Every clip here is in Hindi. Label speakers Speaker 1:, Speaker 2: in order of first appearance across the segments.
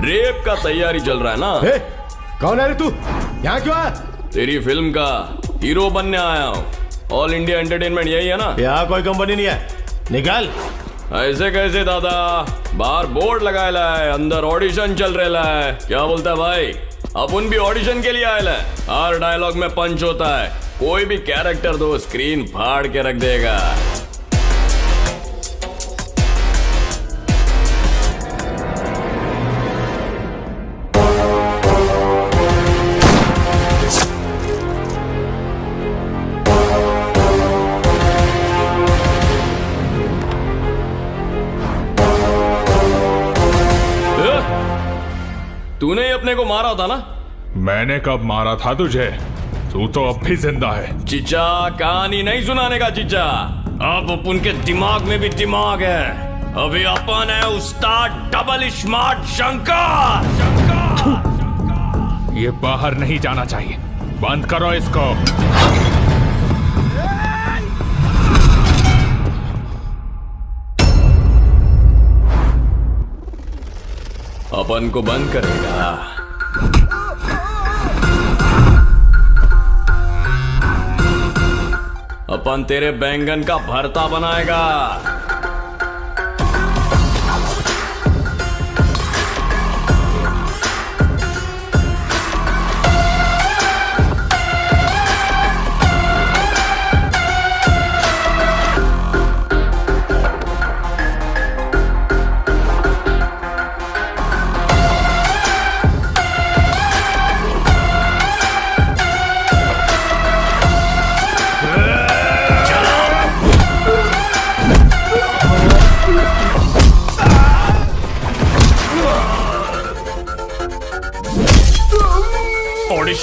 Speaker 1: रेप का तैयारी चल रहा है ना?
Speaker 2: ए, कौन है रे तू? यहाँ क्यों आया?
Speaker 1: तेरी फ़िल्म का हीरो बनने आया हूँ। ऑल इंडिया एंटरटेनमेंट यही है ना?
Speaker 2: यहाँ कोई कंपनी नहीं है। निकाल।
Speaker 1: ऐसे कैसे दादा? बाहर बोर्ड लगाया है, अंदर ऑडिशन चल रहा है। क्या बोलता है भाई? अपन भी ऑडिशन के लिए आयल है। हर डायलॉग में पंच होता है। कोई भी कैरेक्टर दो स्क्रीन फाड़ के रख देगा। तूने ही अपने को मारा था ना?
Speaker 3: मैंने कब मारा था तुझे? तू तो अब भी ज़िंदा है।
Speaker 1: चिचा कहानी नहीं सुनाने का चिचा अब अपन के दिमाग में भी दिमाग है। अभी अपन है उस्ताद डबल स्मार्ट शंकर।
Speaker 3: ये बाहर नहीं जाना चाहिए। बंद करो इसको।
Speaker 1: अपन को बंद करेगा। अपन तेरे बैंगन का भरता बनाएगा।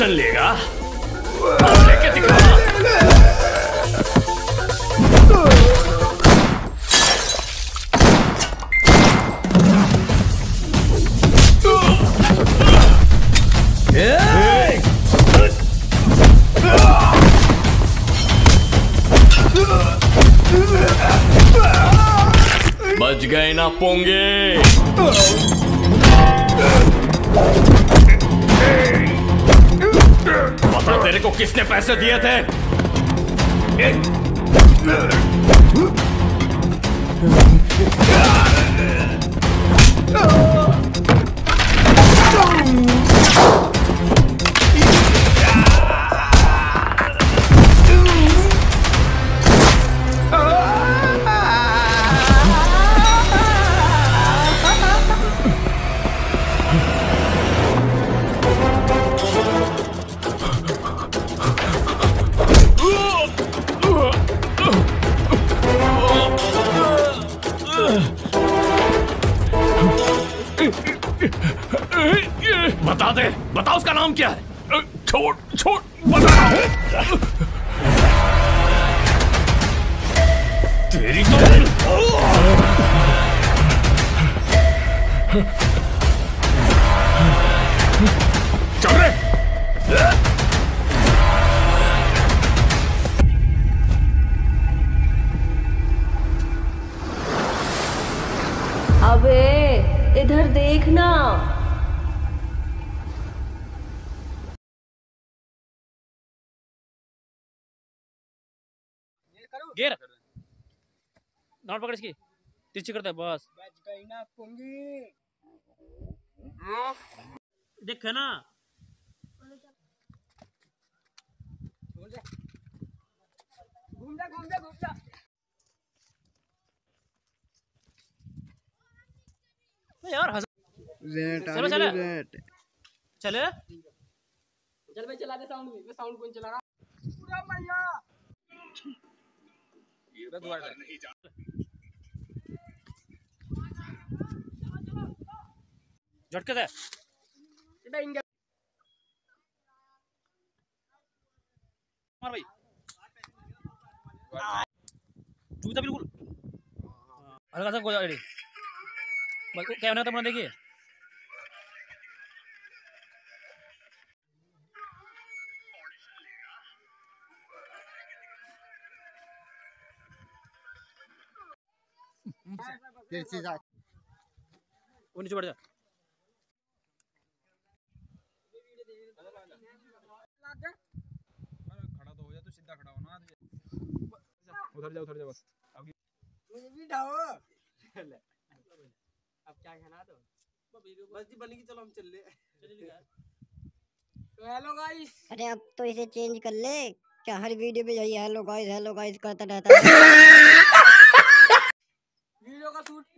Speaker 1: ऑडिशन लेगा। लेके बच गए ना पोंगे। बता तेरे को किसने पैसे दिए थे? बता दे बता उसका नाम क्या है?
Speaker 3: छोड़ छोड़ बता।
Speaker 1: तेरी तो
Speaker 4: गेर। नॉट पकड़ इसकी। तिरछी करते हैं बस। देख है ना। घूम जा। यार हंस चलो चले। चले।
Speaker 5: चल भाई चला दे साउंड में साउंड कौन चला रहा पूरा
Speaker 4: झटके से। मार भाई। बिल्कुल। हल्का सा बस क्या होना था देखिए।
Speaker 6: तेरे से
Speaker 4: वो नीचे बैठ जा
Speaker 7: खड़ा तो हो जा तू सीधा खड़ा हो ना उधर जा उधर जा बस
Speaker 5: मुझे भी ढाओ अब क्या कहना तो बस जी बनेगी चलो हम चल ले तो हेलो गाइस
Speaker 8: अरे अब तो इसे चेंज कर ले। क्या हर वीडियो पे यही हेलो गाइस हेलो गाइस करता रहता है।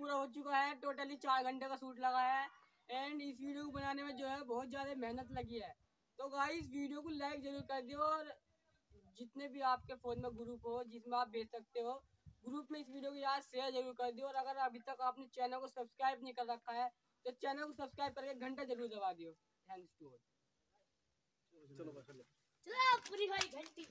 Speaker 5: पूरा हो चुका है। टोटली चार घंटे का शूट लगा है। एंड इस वीडियो को बनाने में जो है बहुत ज़्यादा मेहनत लगी है। तो गाइस वीडियो को लाइक ज़रूर कर दियो और जितने भी आपके फ़ोन में ग्रुप हो जिसमें आप भेज सकते हो ग्रुप में इस वीडियो को यार शेयर ज़रूर कर दियो। और अगर अभी तक आपने चैनल को सब्सक्राइब नहीं कर रखा है तो चैनल को सब्सक्राइब करके घंटा ज़रूर दबा दियो। थैंक्स टू
Speaker 9: चलो पूरी भाई घंटी।